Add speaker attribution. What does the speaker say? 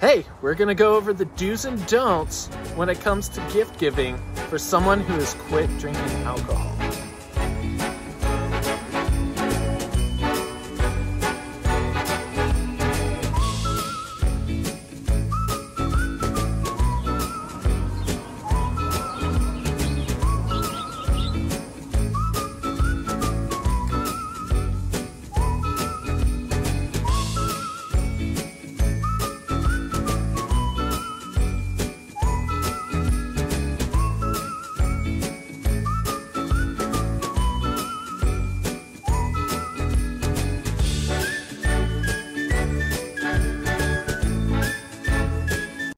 Speaker 1: Hey, we're gonna go over the do's and don'ts when it comes to gift giving for someone who has quit drinking alcohol.